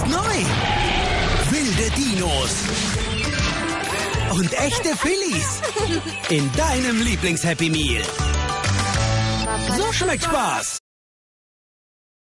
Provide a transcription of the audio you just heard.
ist neu. Wilde Dinos. Und echte Phillies. In deinem Lieblings-Happy Meal. So schmeckt Spaß.